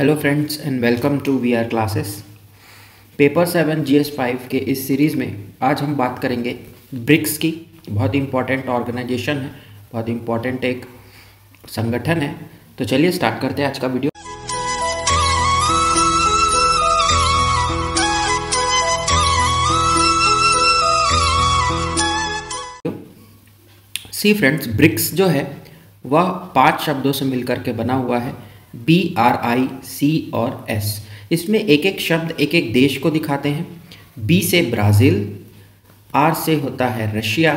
Hello friends and welcome to we are classes paper seven G S five के इस series में आज हम बात करेंगे ब्रिक्स की। बहुत इंपॉर्टेंट ऑर्गेनाइजेशन है, बहुत इंपॉर्टेंट एक संगठन है। तो चलिए स्टार्ट करते हैं आज का वीडियो सी फ्रेंड्स ब्रिक्स जो है, वह पाँच शब्दों से मिलकर के बना हुआ है। बी आर आई सी और एस इसमें एक एक शब्द एक एक देश को दिखाते हैं। बी से ब्राज़ील आर से होता है रशिया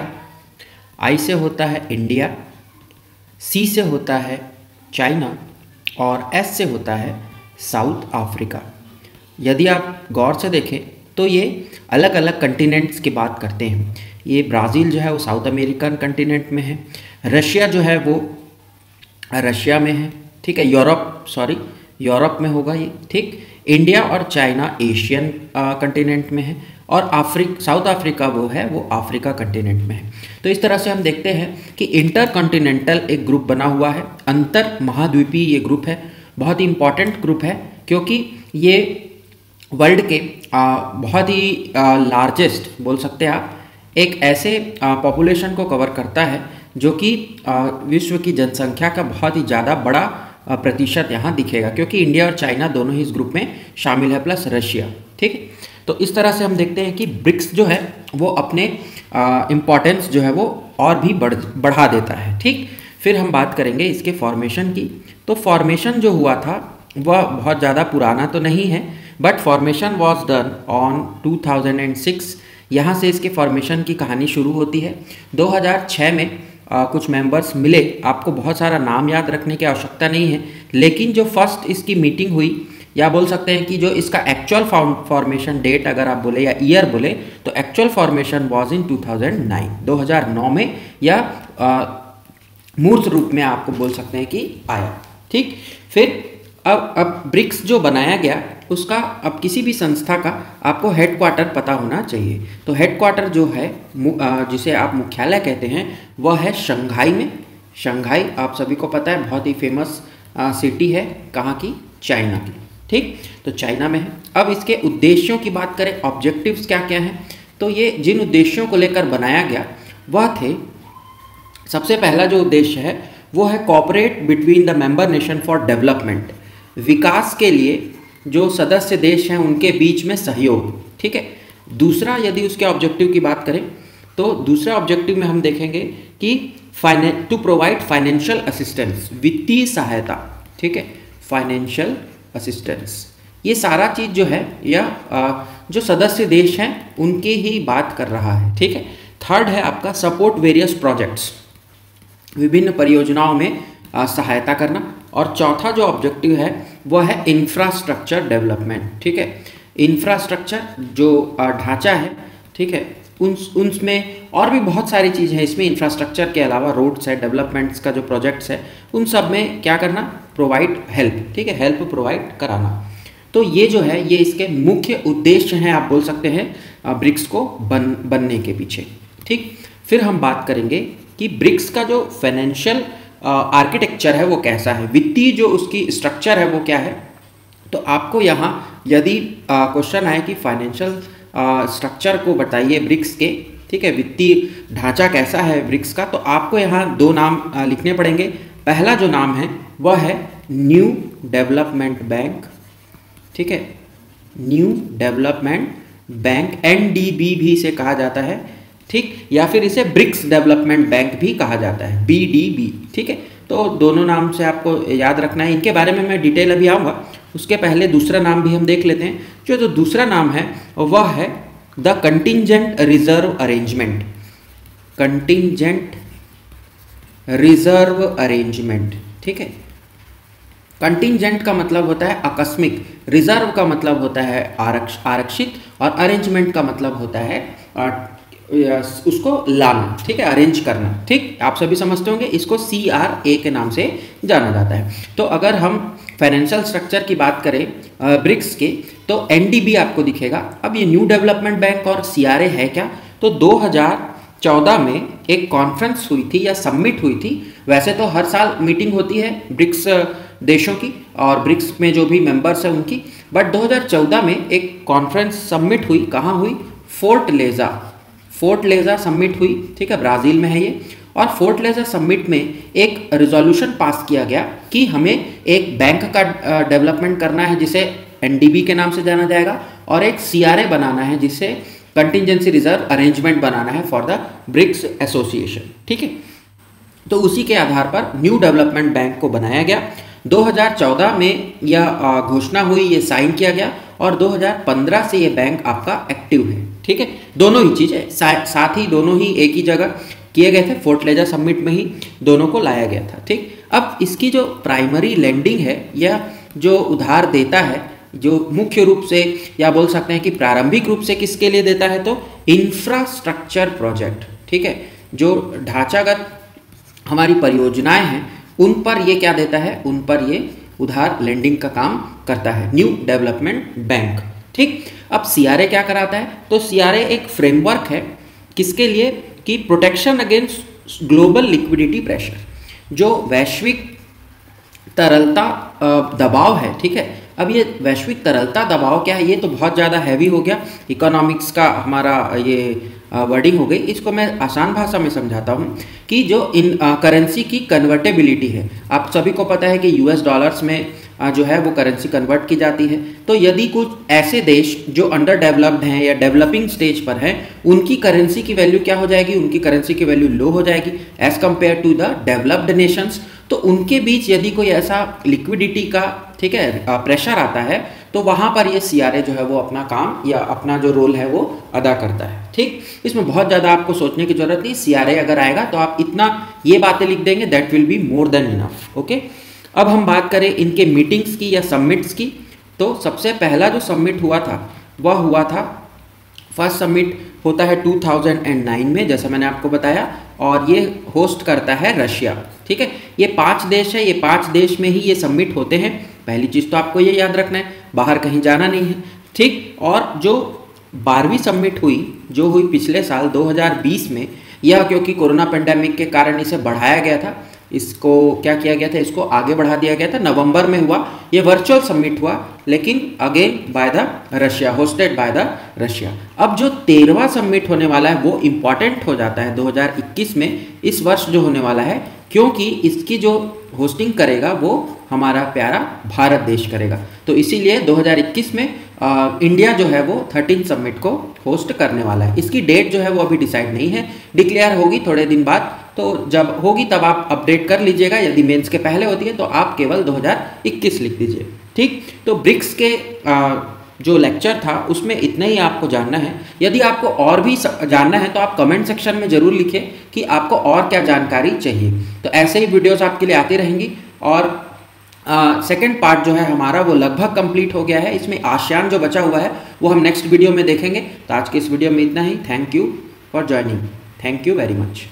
आई से होता है इंडिया सी से होता है चाइना और एस से होता है साउथ अफ्रीका। यदि आप गौर से देखें तो ये अलग अलग कंटिनेंट्स की बात करते हैं। ये ब्राज़ील जो है, वो साउथ अमेरिकन कंटिनेंट में है। रशिया जो है, वो रशिया में है। ठीक है यूरोप सॉरी यूरोप में होगा ये ठीक? इंडिया और चाइना एशियन कंटिनेंट में है और अफ्रीक साउथ अफ्रीका वो है वो अफ्रीका कंटिनेंट में है। तो इस तरह से हम देखते हैं कि इंटर कॉन्टिनेंटल एक ग्रुप बना हुआ है अंतर महाद्वीपीय ये ग्रुप है बहुत ही इंपॉर्टेंट ग्रुप है क्योंकि ये वर्ल्ड के आ, बहुत ही लार्जेस्ट बोल सकते हैं आप एक ऐसे पॉपुलेशन को कवर करता है जो कि विश्व की जनसंख्या का बहुत ही ज़्यादा बड़ा प्रतिशत यहाँ दिखेगा, क्योंकि इंडिया और चाइना दोनों ही इस ग्रुप में शामिल है, प्लस रशिया, ठीक है? तो इस तरह से हम देखते हैं कि ब्रिक्स जो है, वो अपने इम्पॉर्टेंस जो है, वो और भी बढ़, बढ़ा देता है, ठीक? फिर हम बात करेंगे इसके फॉर्मेशन की। तो फॉर्मेशन जो हुआ था, वह बहुत ज़्यादा पुराना तो नहीं है but formation was done on 2006 यहाँ से इसके फॉर्मेशन की कहानी शुरू होती है। 2006 में आ, कुछ मेंबर्स मिले आपको बहुत सारा नाम याद रखने की आवश्यकता नहीं है लेकिन जो फ़र्स्ट इसकी मीटिंग हुई या बोल सकते हैं कि जो इसका एक्चुअल फॉर्मेशन डेट अगर आप बोले या ईयर बोले तो एक्चुअल फॉर्मेशन वॉज़ इन 2009 2009 में या मूर्त रूप में आपको बोल सकते हैं कि आया ठीक? फिर अब अब ब्रिक्स जो बनाया गया उसका अब किसी भी संस्था का आपको हेडक्वार्टर पता होना चाहिए। तो हेडक्वार्टर जो है जिसे आप मुख्यालय कहते हैं, वह है शंघाई में। शंघाई, आप सभी को पता है, बहुत ही फ़ेमस सिटी है, कहाँ की? चाइना की। ठीक? तो चाइना में है। अब इसके उद्देश्यों की बात करें ऑब्जेक्टिव्स क्या क्या हैं? तो ये जिन उद्देश्यों को लेकर बनाया गया, वह थे, सबसे पहला जो उद्देश्य है, वो है cooperate between the member nation for development विकास के लिए जो सदस्य देश हैं, उनके बीच में सहयोग, ठीक है? दूसरा, यदि उसके ऑब्जेक्टिव की बात करें तो दूसरा ऑब्जेक्टिव में हम देखेंगे कि टू प्रोवाइड फाइनेंशियल असिस्टेंस वित्तीय सहायता, ठीक है? फाइनेंशियल असिस्टेंस ये सारा चीज़ जो है यह जो सदस्य देश हैं, उनकी ही बात कर रहा है, ठीक है? थर्ड है आपका सपोर्ट वेरियस प्रोजेक्ट्स विभिन्न परियोजनाओं में सहायता करना. और चौथा जो ऑब्जेक्टिव है वह है इंफ्रास्ट्रक्चर डेवलपमेंट ठीक है? इंफ्रास्ट्रक्चर जो ढांचा है, ठीक है? उन, उनमें और भी बहुत सारी चीज़ें हैं। इसमें इंफ्रास्ट्रक्चर के अलावा रोड्स है डेवलपमेंट्स का जो प्रोजेक्ट्स है, उन सब में क्या करना? प्रोवाइड हेल्प ठीक है? हेल्प प्रोवाइड कराना। तो ये जो है, ये इसके मुख्य उद्देश्य हैं, आप बोल सकते हैं ब्रिक्स को बन, बनने के पीछे, ठीक? फिर हम बात करेंगे कि ब्रिक्स का जो फाइनेंशियल आर्किटेक्चर है वो कैसा है? वित्तीय जो उसकी स्ट्रक्चर है वो क्या है? तो आपको यहाँ यदि क्वेश्चन आए कि फाइनेंशियल स्ट्रक्चर को बताइए ब्रिक्स के ठीक है? वित्तीय ढांचा कैसा है ब्रिक्स का? तो आपको यहाँ दो नाम आ, लिखने पड़ेंगे। पहला जो नाम है वह है न्यू डेवलपमेंट बैंक ठीक है? न्यू डेवलपमेंट बैंक एनडीबी भी इसे कहा जाता है। ठीक? या फिर इसे ब्रिक्स डेवलपमेंट बैंक भी कहा जाता है बी डी बी ठीक है? तो दोनों नाम से आपको याद रखना है। इनके बारे में मैं डिटेल अभी आऊँगा। उसके पहले दूसरा नाम भी हम देख लेते हैं। जो जो दूसरा नाम है, वह है the contingent reserve arrangement. Contingent reserve arrangement, ठीक है? कंटिजेंट का मतलब होता है आकस्मिक। रिज़र्व का मतलब होता है आरक्ष, आरक्षित और अरेंजमेंट का मतलब होता है उसको लाना, ठीक है अरेंज करना, ठीक? आप सभी समझते होंगे, इसको सी आर ए के नाम से जाना जाता है। तो अगर हम फाइनेंशियल स्ट्रक्चर की बात करें ब्रिक्स के तो एनडीबी आपको दिखेगा। अब ये न्यू डेवलपमेंट बैंक और सीआरए है क्या? तो 2014 में एक कॉन्फ्रेंस हुई थी या सबमिट हुई थी। वैसे तो हर साल मीटिंग होती है ब्रिक्स देशों की और ब्रिक्स में जो भी मेंबर्स हैं उनकी। बट 2014 में एक कॉन्फ्रेंस सबमिट हुई। कहाँ हुई? फोर्ट लेजा फोर्ट लेजा सबमिट हुई, ठीक है, ब्राज़ील में है ये। और फोर्ट लेजा सबमिट में एक रिजोल्यूशन पास किया गया कि हमें एक बैंक का डेवलपमेंट करना है, जिसे एनडीबी के नाम से जाना जाएगा, और एक सीआरए बनाना है, जिसे कंटिजेंसी रिज़र्व अरेंजमेंट बनाना है फॉर द ब्रिक्स एसोसिएशन, ठीक है। तो उसी के आधार पर न्यू डेवलपमेंट बैंक को बनाया गया। 2014 में यह घोषणा हुई, ये साइन किया गया, और 2015 से ये बैंक आपका एक्टिव है। ठीक है? दोनों ही चीज़ें सा, साथ ही दोनों ही एक ही जगह किए गए थे फोर्ट लेजा समिट में ही दोनों को लाया गया था ठीक? अब इसकी जो प्राइमरी लैंडिंग है या जो उधार देता है जो मुख्य रूप से या बोल सकते हैं कि प्रारंभिक रूप से किसके लिए देता है तो इंफ्रास्ट्रक्चर प्रोजेक्ट ठीक है? जो ढांचागत हमारी परियोजनाएँ हैं उन पर ये क्या देता है? उन पर ये उधार लैंडिंग का काम करता है। न्यू डेवलपमेंट बैंक ठीक? अब सीआरए क्या कराता है? तो सीआरए एक फ्रेमवर्क है किसके लिए? कि protection against global liquidity pressure जो वैश्विक तरलता दबाव है ठीक है? अब ये वैश्विक तरलता दबाव क्या है? ये तो बहुत ज़्यादा हैवी हो गया। इकोनॉमिक्स का हमारा ये वर्डिंग हो गई। इसको मैं आसान भाषा में समझाता हूँ कि जो इन करेंसी की कन्वर्टेबिलिटी है। आप सभी को पता है कि यूएस डॉलर्स में आ, जो है वो करेंसी कन्वर्ट की जाती है। तो यदि कुछ ऐसे देश जो अंडर डेवलप्ड हैं या डेवलपिंग स्टेज पर हैं, उनकी करेंसी की वैल्यू क्या हो जाएगी? उनकी करेंसी की वैल्यू लो हो जाएगी. As compare to the developed nations तो उनके बीच यदि कोई ऐसा लिक्विडिटी का, ठीक है प्रेशर आता है तो वहाँ पर ये सीआरए जो है वो अपना काम या अपना जो रोल है वो अदा करता है. ठीक? इसमें बहुत ज़्यादा आपको सोचने की ज़रूरत नहीं. सी अगर आएगा तो आप इतना ये बातें लिख देंगे that will be more than enough okay अब हम बात करें इनके मीटिंग्स की या सबमिट्स की. तो सबसे पहला जो सबमिट हुआ था, वह हुआ था फ़र्स्ट सबमिट होता है 2009 में, जैसा मैंने आपको बताया, और ये होस्ट करता है रशिया। ठीक है? ये पाँच देश है, ये पाँच देश में ही ये सबमिट होते हैं। पहली चीज़ तो आपको ये याद रखना है, बाहर कहीं जाना नहीं है। ठीक? और जो बारहवीं सबमिट हुई, जो हुई पिछले साल 2020 में, यह क्योंकि कोरोना पेंडेमिक के कारण इसे बढ़ाया गया था इसको क्या किया गया था? इसको आगे बढ़ा दिया गया था। नवंबर में हुआ। ये वर्चुअल सबमिट हुआ लेकिन again by the Russia hosted by the Russia अब जो तेरहवा सबमिट होने वाला है वो इंपॉर्टेंट हो जाता है 2021 में। इस वर्ष जो होने वाला है क्योंकि इसकी जो होस्टिंग करेगा वो हमारा प्यारा भारत देश करेगा। तो इसीलिए 2021 में आ, इंडिया जो है वो थर्टीन सबमिट को होस्ट करने वाला है। इसकी डेट जो है वो अभी डिसाइड नहीं है। डिक्लेयर होगी थोड़े दिन बाद। तो जब होगी तब आप अपडेट कर लीजिएगा। यदि मेंस के पहले होती है तो आप केवल 2021 लिख दीजिए। ठीक? तो ब्रिक्स के आ, जो लेक्चर था उसमें इतना ही आपको जानना है। यदि आपको और भी जानना है तो आप कमेंट सेक्शन में ज़रूर लिखें कि आपको और क्या जानकारी चाहिए। तो ऐसे ही वीडियोस आपके लिए आती रहेंगी। और सेकेंड पार्ट जो है हमारा वो लगभग कंप्लीट हो गया है। इसमें आशियान जो बचा हुआ है वो हम नेक्स्ट वीडियो में देखेंगे। तो आज के इस वीडियो में इतना ही। Thank you for joining thank you very much.